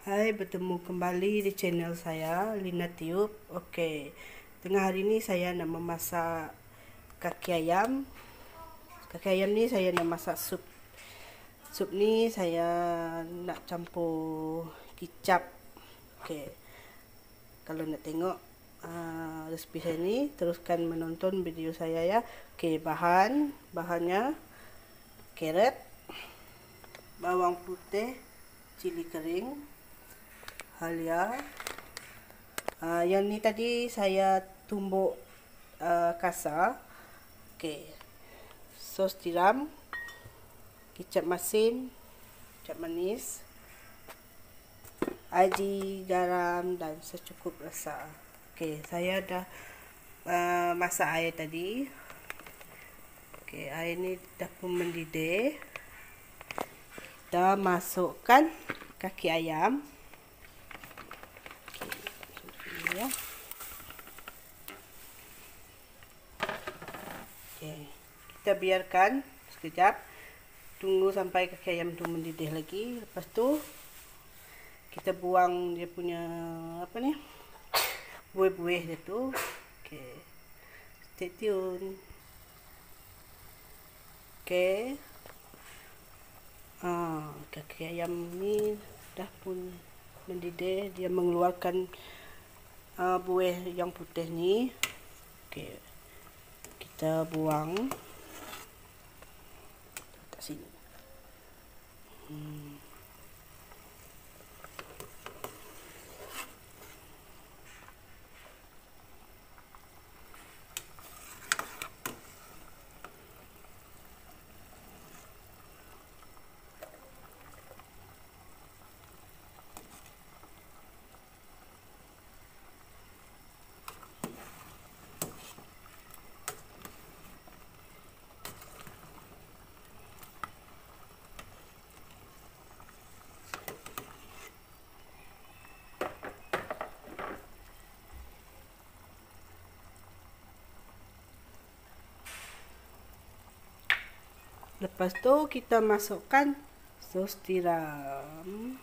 Hai, bertemu kembali di channel saya Lina Tiup. Okey. Tengah hari ni saya nak memasak kaki ayam. Kaki ayam ni saya nak masak sup. Sup ni saya nak campur kicap. Okey. Kalau nak tengok uh, resipi saya ni, teruskan menonton video saya ya. Okey, bahan, bahannya carrot, bawang putih, cili kering, halia. Uh, yang ni tadi saya tumbuk uh, kasar. Okey. Sos tiram, kicap masin, kicap manis, aji, garam dan secukup rasa. Okey, saya dah uh, masak air tadi. Okey, air ni dah pun mendidih. Kita masukkan kaki ayam. Ya. Okay. Kita biarkan sekejap. Tunggu sampai kaki ayam tu mendidih lagi. Lepas tu kita buang dia punya apa ni? Buih-buih dia tu. Okay. Stay tune. Okay. Ah, kaki ayam ni dah pun mendidih. Dia mengeluarkan uh, buih yang putih ni okey kita buang tak sini hmm. Lepas tu kita masukkan sos tiram.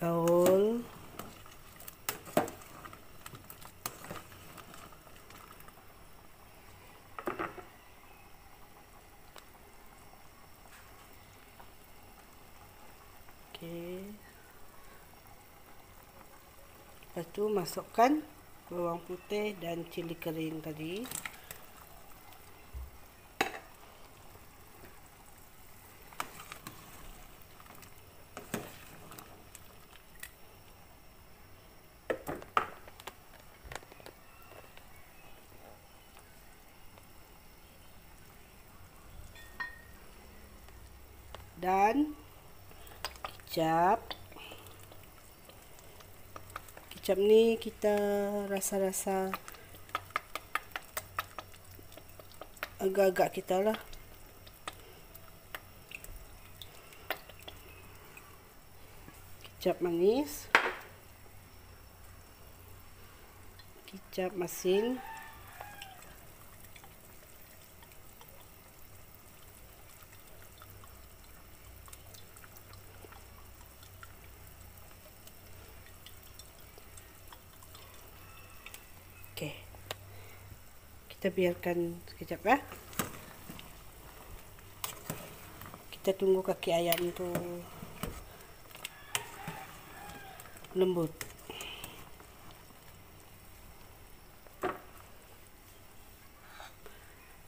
Gaul. Okey. Lepas tu masukkan bawang putih dan cili kering tadi. Dan kicap kicap ni kita rasa-rasa agak-agak kita lah. Kicap manis. Kicap masin Kita biarkan sekejap ya. Kita tunggu kaki ayam tu lembut.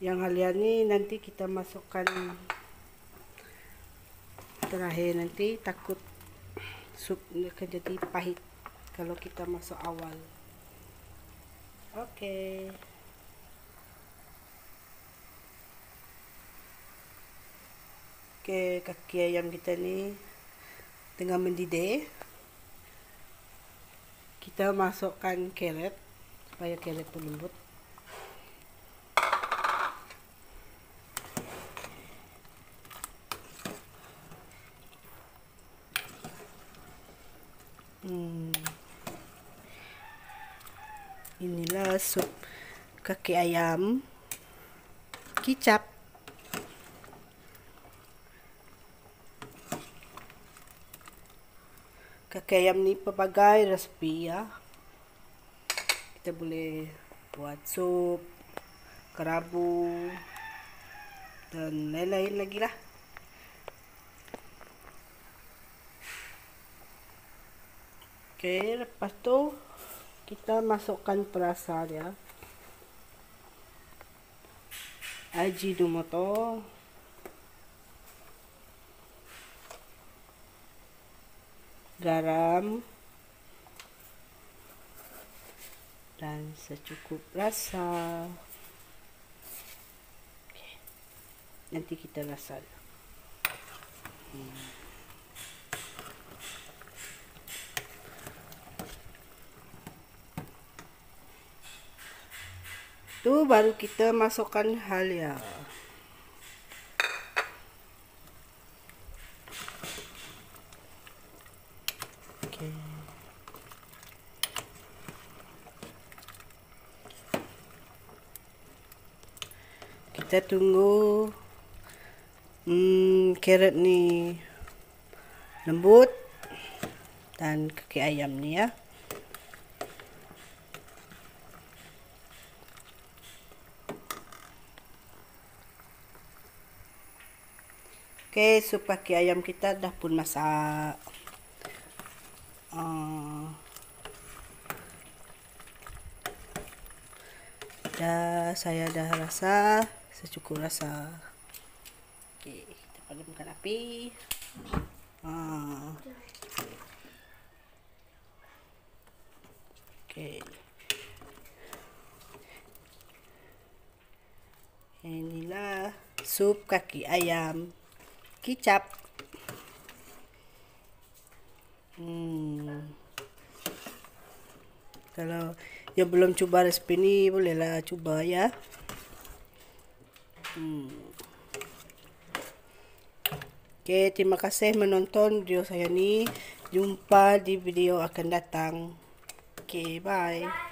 Yang halia ni nanti kita masukkan terakhir nanti takut sup akan jadi pahit kalau kita masuk awal. Okey. Okey, kaki ayam kita ni tengah mendidih. Kita masukkan carrot supaya carrot tu lembut. Hmm. inilah sup kaki ayam kicap kaki ayam ni pelbagai resepi ya kita boleh buat sup kerabu dan lain-lain lagi lah Okay, lepas tu kita masukkan perasa dia. Ajinomoto. Garam. Dan secukup rasa. Okay. Nanti kita rasa. Hmm. tu baru kita masukkan halia. Okay. Kita tunggu hmm, carrot ni lembut dan kaki ayam ni ya. Okey, sup kaki ayam kita dah pun masak. Uh, dah saya dah rasa secukup rasa. Okey, kita padamkan api. Uh. Okey. Inilah sup kaki ayam kicap. Hmm. Kalau yang belum cuba resipi ni bolehlah cuba ya. Okay, terima kasih menonton video saya ni. Jumpa di video akan datang. Okay, bye.